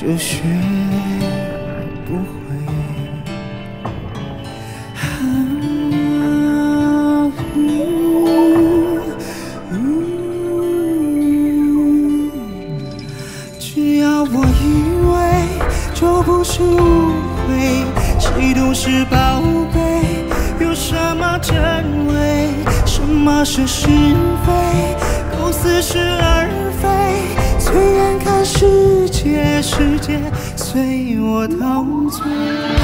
就学不会。只要我以为，就不是误会。谁都是宝贝，有什么真伪？什么是是非？都似是而非。随缘看是，世界随我陶醉。